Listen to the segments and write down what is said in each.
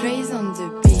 Trays on the beat.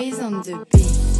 Praise on the beat.